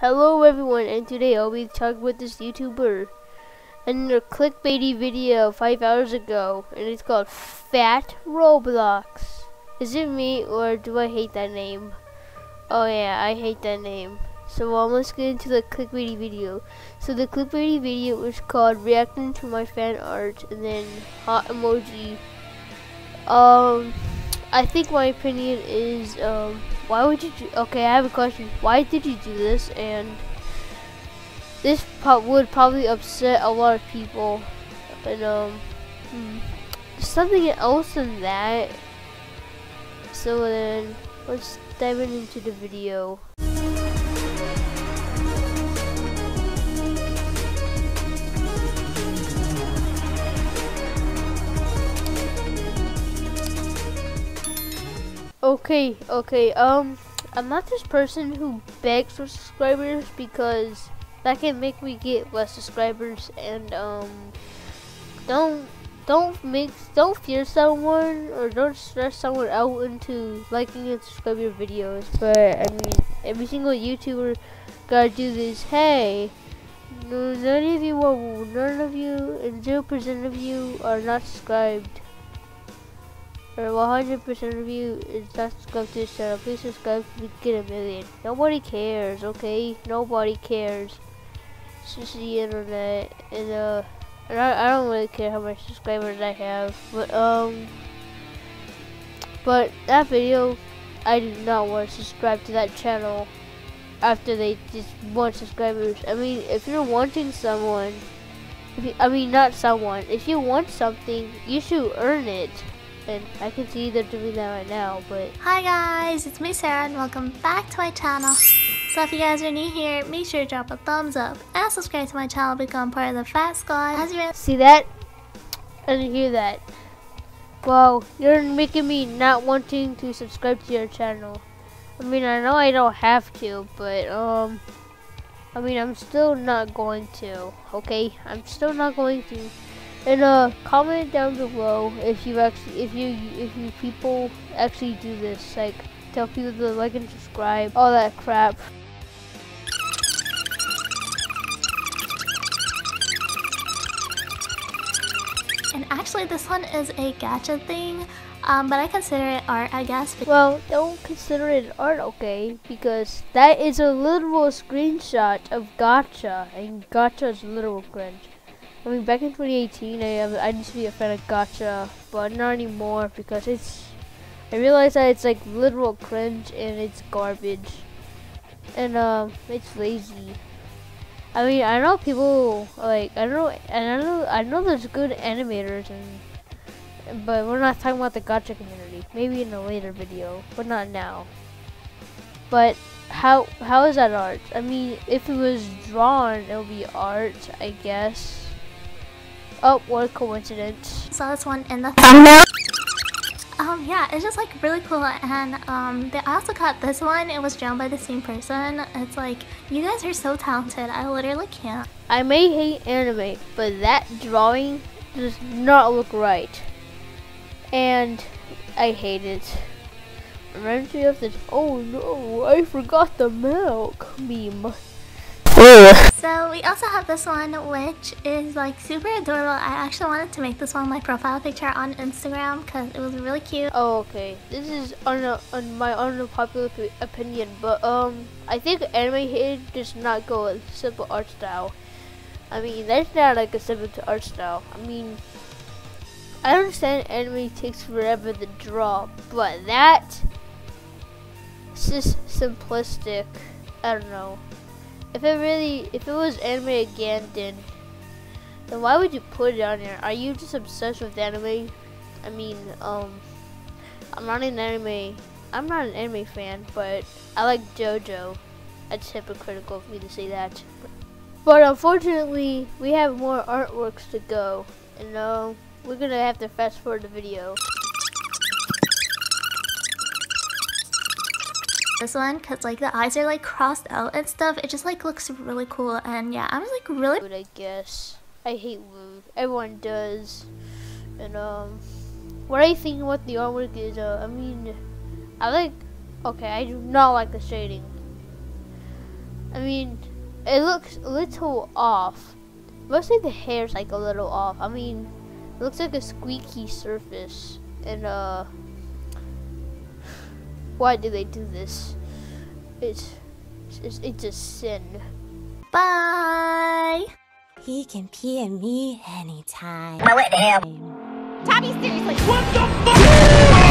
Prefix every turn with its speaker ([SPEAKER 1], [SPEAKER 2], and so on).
[SPEAKER 1] Hello everyone, and today I'll be talking with this YouTuber and a clickbaity video five hours ago, and it's called Phat Roblox. Is it me, or do I hate that name? Oh yeah, I hate that name. So um, let's get into the clickbaity video. So the clickbaity video was called Reacting to My Fan Art, and then hot emoji. Um, I think my opinion is um, why would you do, okay I have a question. Why did you do this? And this pro would probably upset a lot of people. And um hmm, something else than that. So then let's dive into the video Okay, okay, um, I'm not this person who begs for subscribers because that can make me get less subscribers and, um, don't, don't make, don't fear someone or don't stress someone out into liking and subscribing your videos, but, I mean, every single YouTuber gotta do this, hey, none of you, none of you, and 0% of you are not subscribed or 100% of you is not subscribed to this channel, please subscribe to get a million. Nobody cares, okay? Nobody cares. It's just the internet, and uh, and I, I don't really care how many subscribers I have, but um, but that video, I did not want to subscribe to that channel after they just want subscribers. I mean, if you're wanting someone, you, I mean not someone, if you want something, you should earn it and I can see they're doing that right now, but...
[SPEAKER 2] Hi guys, it's me Sarah and welcome back to my channel. So if you guys are new here, make sure to drop a thumbs up and subscribe to my channel become part of the Fat Squad. As you
[SPEAKER 1] see that? I didn't hear that. Well, you're making me not wanting to subscribe to your channel. I mean, I know I don't have to, but, um... I mean, I'm still not going to, okay? I'm still not going to. And uh, comment down below if you actually, if you, if you people actually do this, like tell people to like and subscribe, all that crap.
[SPEAKER 2] And actually, this one is a gacha thing, um, but I consider it art, I guess.
[SPEAKER 1] Well, don't consider it art, okay? Because that is a literal screenshot of gacha, and gacha is literal cringe. I mean, back in 2018, I, I used to be a fan of gacha, but not anymore because it's. I realized that it's like literal cringe and it's garbage, and um, it's lazy. I mean, I know people like I know, and I know I know there's good animators, and but we're not talking about the Gacha community. Maybe in a later video, but not now. But how how is that art? I mean, if it was drawn, it would be art, I guess. Oh, what a coincidence.
[SPEAKER 2] Saw this one in the thumbnail. Um, yeah, it's just like really cool and um, they also got this one, it was drawn by the same person. It's like, you guys are so talented, I literally can't.
[SPEAKER 1] I may hate anime, but that drawing does not look right. And I hate it. Reminds me of this, oh no, I forgot the milk meme.
[SPEAKER 2] So we also have this one which is like super adorable. I actually wanted to make this one my profile picture on Instagram because it was really cute.
[SPEAKER 1] Oh okay. This is on, a, on my unpopular opinion but um I think anime hate does not go with simple art style. I mean that's not like a simple art style. I mean I understand anime takes forever to draw but that is just simplistic. I don't know. If it really, if it was anime again, then, then why would you put it on there? Are you just obsessed with anime? I mean, um, I'm not an anime, I'm not an anime fan, but I like JoJo. It's hypocritical of me to say that. But unfortunately, we have more artworks to go, and uh, we're gonna have to fast forward the video.
[SPEAKER 2] This one because like the eyes are like crossed out and stuff it just like looks really cool and yeah I was like really
[SPEAKER 1] I guess I hate wood everyone does and um what I think about the artwork is uh I mean I like okay I do not like the shading I mean, it looks a little off. Mostly the hair's like a little off. I mean, it looks like a squeaky surface. And, uh, why do they do this? It's, it's, it's a sin.
[SPEAKER 2] Bye!
[SPEAKER 3] He can pee at me anytime.
[SPEAKER 4] Tabby, seriously, what